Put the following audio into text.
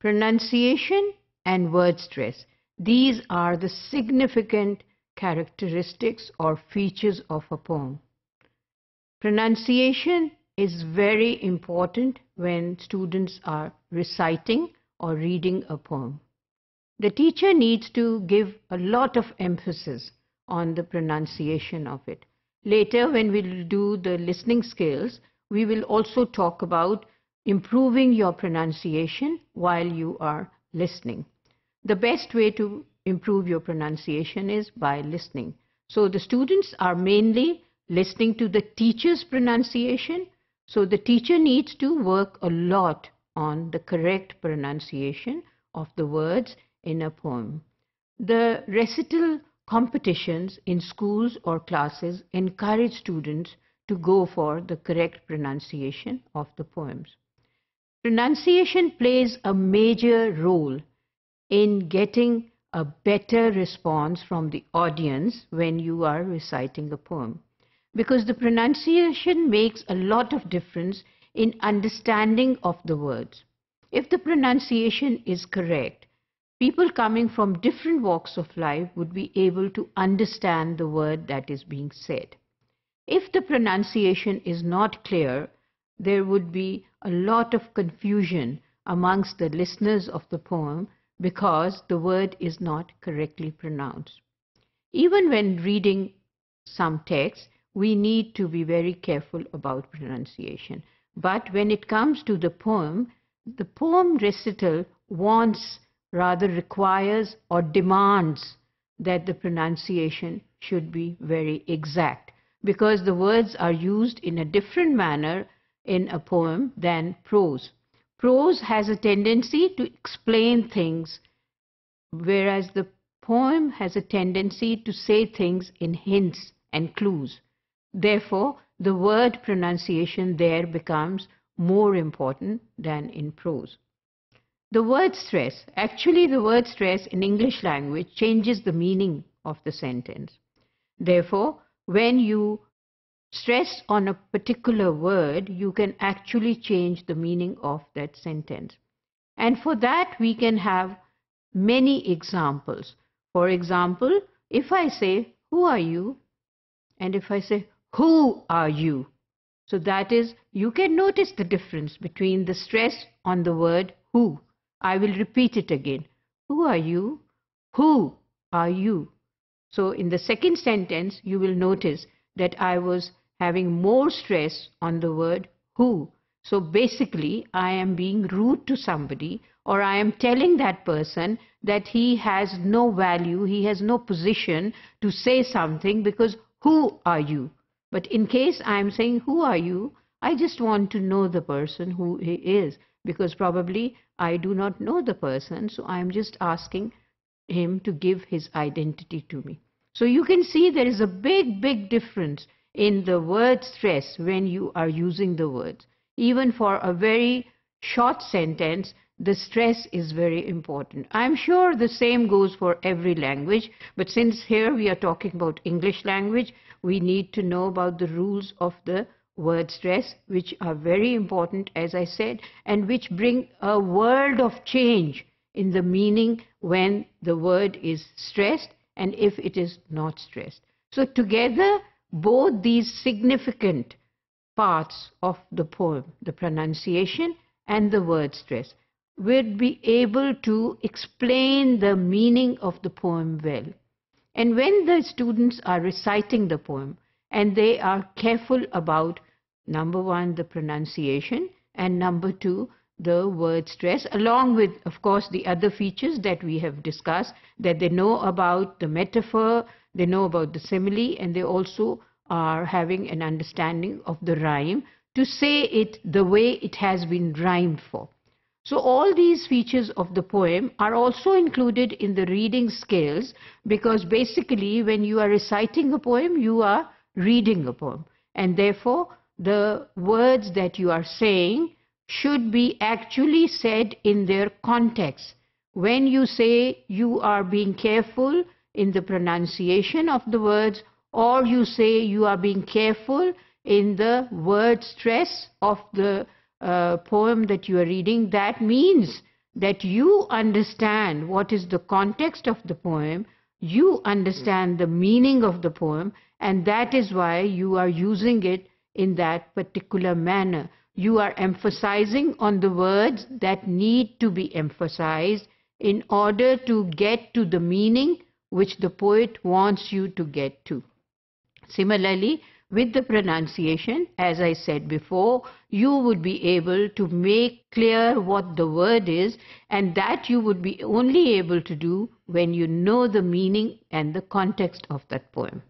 pronunciation and word stress. These are the significant characteristics or features of a poem. Pronunciation is very important when students are reciting or reading a poem. The teacher needs to give a lot of emphasis on the pronunciation of it. Later, when we'll do the listening skills, we will also talk about improving your pronunciation while you are listening. The best way to improve your pronunciation is by listening. So the students are mainly listening to the teacher's pronunciation. So the teacher needs to work a lot on the correct pronunciation of the words in a poem. The recital competitions in schools or classes encourage students to go for the correct pronunciation of the poems. Pronunciation plays a major role in getting a better response from the audience when you are reciting a poem. Because the pronunciation makes a lot of difference in understanding of the words. If the pronunciation is correct, people coming from different walks of life would be able to understand the word that is being said. If the pronunciation is not clear, there would be a lot of confusion amongst the listeners of the poem because the word is not correctly pronounced. Even when reading some text, we need to be very careful about pronunciation. But when it comes to the poem, the poem recital wants, rather requires or demands that the pronunciation should be very exact because the words are used in a different manner in a poem than prose. Prose has a tendency to explain things, whereas the poem has a tendency to say things in hints and clues. Therefore, the word pronunciation there becomes more important than in prose. The word stress, actually the word stress in English language changes the meaning of the sentence. Therefore, when you stress on a particular word, you can actually change the meaning of that sentence. And for that, we can have many examples. For example, if I say, Who are you? And if I say, Who are you? So that is, you can notice the difference between the stress on the word who. I will repeat it again. Who are you? Who are you? So in the second sentence, you will notice that I was having more stress on the word who. So basically, I am being rude to somebody or I am telling that person that he has no value, he has no position to say something because who are you? But in case I am saying who are you, I just want to know the person who he is because probably I do not know the person, so I am just asking him to give his identity to me. So you can see there is a big, big difference in the word stress when you are using the words. Even for a very short sentence, the stress is very important. I'm sure the same goes for every language, but since here we are talking about English language, we need to know about the rules of the word stress, which are very important, as I said, and which bring a world of change in the meaning when the word is stressed and if it is not stressed. So together, both these significant parts of the poem, the pronunciation and the word stress, will be able to explain the meaning of the poem well. And when the students are reciting the poem and they are careful about number one, the pronunciation, and number two, the word stress, along with, of course, the other features that we have discussed, that they know about the metaphor, they know about the simile, and they also are having an understanding of the rhyme to say it the way it has been rhymed for. So all these features of the poem are also included in the reading skills because basically when you are reciting a poem, you are reading a poem. And therefore, the words that you are saying should be actually said in their context. When you say you are being careful in the pronunciation of the words or you say you are being careful in the word stress of the uh, poem that you are reading, that means that you understand what is the context of the poem, you understand the meaning of the poem, and that is why you are using it in that particular manner. You are emphasizing on the words that need to be emphasized in order to get to the meaning which the poet wants you to get to. Similarly, with the pronunciation, as I said before, you would be able to make clear what the word is, and that you would be only able to do when you know the meaning and the context of that poem.